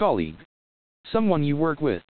colleague, someone you work with,